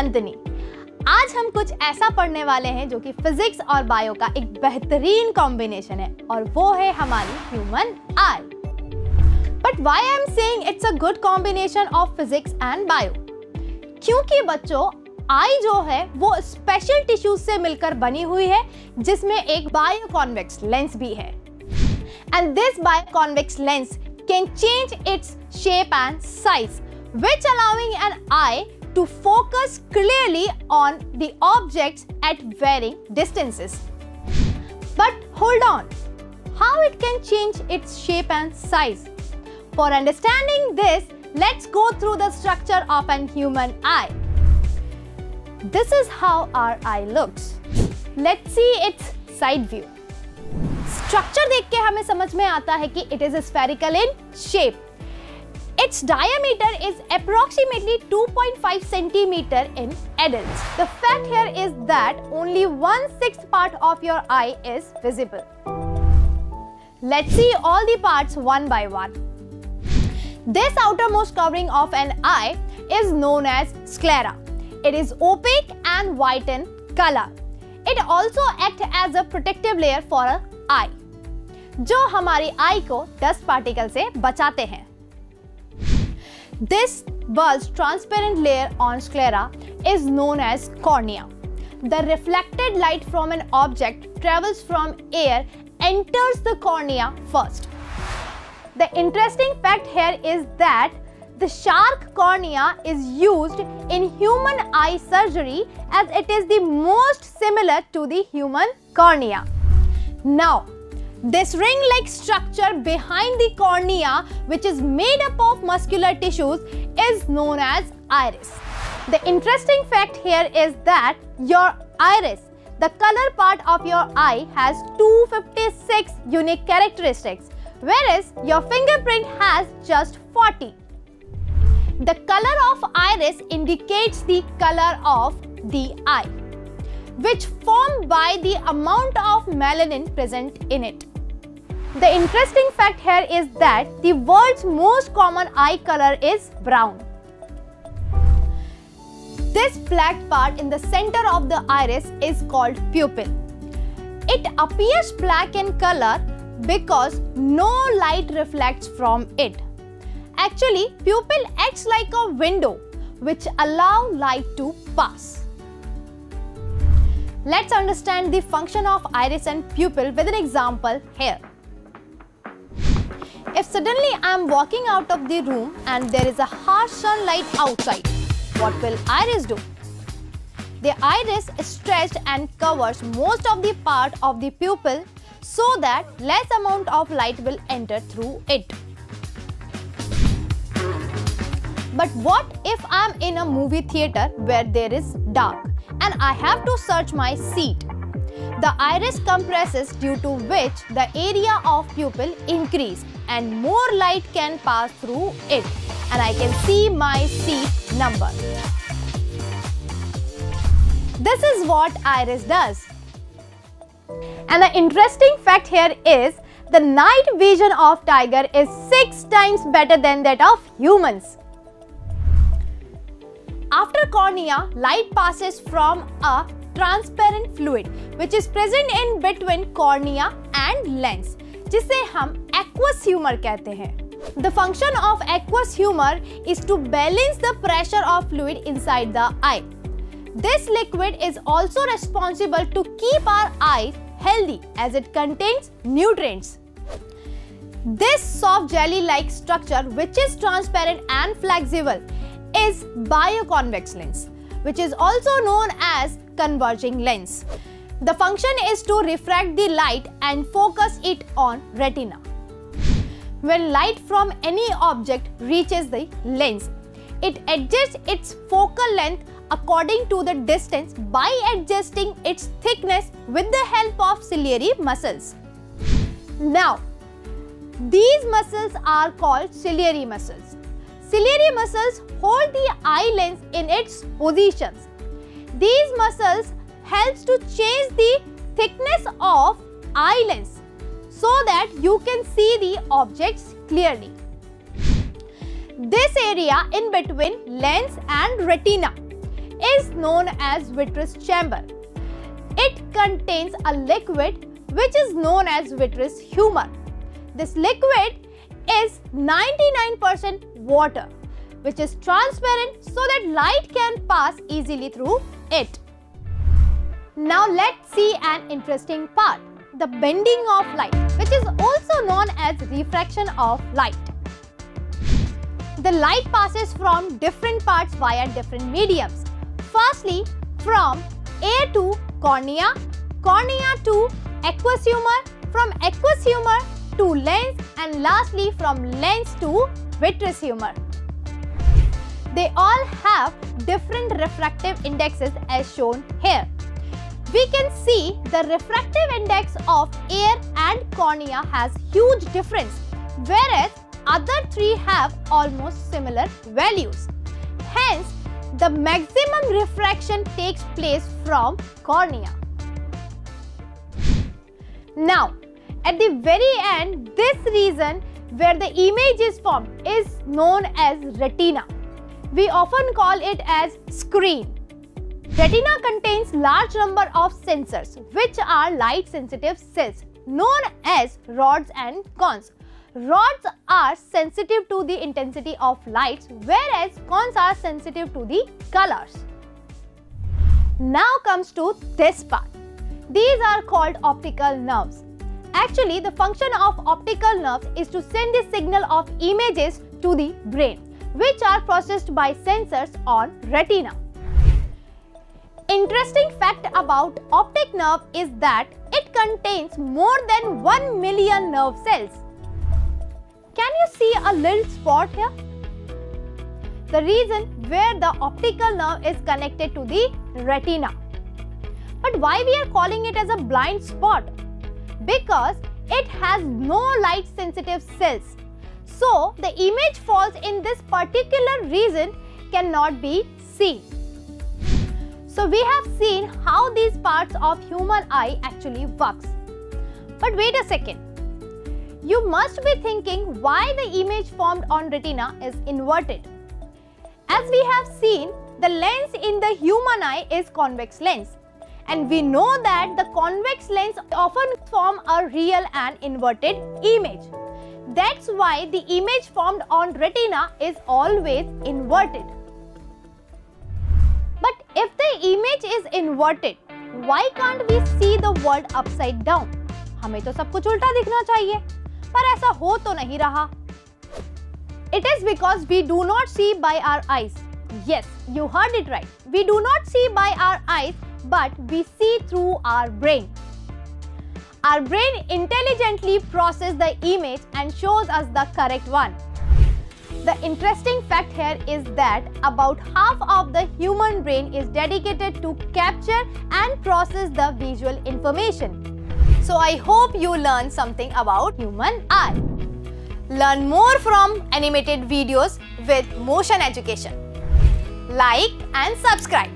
नंदनी। आज हम कुछ ऐसा पढ़ने वाले हैं जो कि फिजिक्स और बायो का एक बेहतरीन कॉम्बिनेशन है, और वो है हमारी human eye but why I am saying it's a good combination of physics and bio क्योंकि बच्चों आई जो है, वो स्पेशल टिश्यूज से मिलकर बनी हुई है, जिसमें एक बायो कॉन्वेक्स लेंस भी है। And this bio convex lens can change its shape and size which allowing an eye to focus clearly on the objects at varying distances. But hold on, how it can change its shape and size? For understanding this, let's go through the structure of an human eye. This is how our eye looks. Let's see its side view. Structure देख के हमें समझ में आता है कि it is spherical in shape. Its diameter is approximately 2.5 centimeter in adults. The fact here is that only one sixth part of your eye is visible. Let's see all the parts one by one. This outermost covering of an eye is known as sclera. It is opaque and white in color. It also acts as a protective layer for an eye, जो हमारी आई को dust particle से बचाते हैं this bulged transparent layer on sclera is known as cornea. The reflected light from an object travels from air, enters the cornea first. The interesting fact here is that the shark cornea is used in human eye surgery as it is the most similar to the human cornea. Now, this ring-like structure behind the cornea, which is made up of muscular tissues, is known as iris. The interesting fact here is that your iris, the color part of your eye, has 256 unique characteristics, whereas your fingerprint has just 40. The color of iris indicates the color of the eye, which formed by the amount of melanin present in it. The interesting fact here is that the world's most common eye color is brown. This black part in the center of the iris is called pupil. It appears black in color because no light reflects from it. Actually, pupil acts like a window which allow light to pass. Let's understand the function of iris and pupil with an example here. If suddenly I am walking out of the room and there is a harsh sunlight outside, what will iris do? The iris is stretched and covers most of the part of the pupil so that less amount of light will enter through it. But what if I am in a movie theatre where there is dark and I have to search my seat? The iris compresses due to which the area of pupil increase and more light can pass through it and I can see my seat number. This is what iris does. And the interesting fact here is the night vision of tiger is 6 times better than that of humans. After cornea, light passes from a transparent fluid which is present in between cornea and lens जिसे हम aqueous humour कहते हैं the function of aqueous humour is to balance the pressure of fluid inside the eye This liquid is also responsible to keep our eyes healthy as it contains nutrients. This soft jelly-like structure which is transparent and flexible is bioconvex lens which is also known as converging lens. The function is to refract the light and focus it on retina. When light from any object reaches the lens, it adjusts its focal length according to the distance by adjusting its thickness with the help of ciliary muscles. Now, these muscles are called ciliary muscles. Ciliary muscles hold the eye lens in its positions. These muscles helps to change the thickness of eye lens so that you can see the objects clearly. This area in between lens and retina is known as vitreous chamber. It contains a liquid which is known as vitreous humor. This liquid is 99% water which is transparent so that light can pass easily through it. Now let's see an interesting part, the bending of light which is also known as refraction of light. The light passes from different parts via different mediums. Firstly, from air to cornea, cornea to aqueous humor, from aqueous humor to lens and lastly from lens to vitreous humor. They all have different refractive indexes as shown here. We can see the refractive index of air and cornea has huge difference whereas other three have almost similar values. Hence, the maximum refraction takes place from cornea. Now, at the very end, this region where the image is formed is known as retina. We often call it as screen. Retina contains large number of sensors which are light sensitive cells known as rods and cones. Rods are sensitive to the intensity of lights, whereas cones are sensitive to the colors. Now comes to this part. These are called optical nerves. Actually, the function of optical nerves is to send the signal of images to the brain which are processed by sensors on retina. Interesting fact about optic nerve is that it contains more than 1 million nerve cells. Can you see a little spot here? The reason where the optical nerve is connected to the retina. But why we are calling it as a blind spot? Because it has no light sensitive cells so, the image falls in this particular region cannot be seen. So, we have seen how these parts of human eye actually works. But wait a second. You must be thinking why the image formed on retina is inverted. As we have seen, the lens in the human eye is convex lens. And we know that the convex lens often form a real and inverted image. That's why the image formed on retina is always inverted. Image is inverted why can't we see the world upside down हमें तो सब कुछ उल्टा दिखना चाहिए, पर ऐसा हो तो नहीं रहा। It is because we do not see by our eyes yes you heard it right we do not see by our eyes but we see through our brain our brain intelligently process the image and shows us the correct one The interesting fact here is that about half of the human brain is dedicated to capture and process the visual information. So I hope you learned something about human eye. Learn more from animated videos with motion education. Like and subscribe.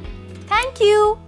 Thank you.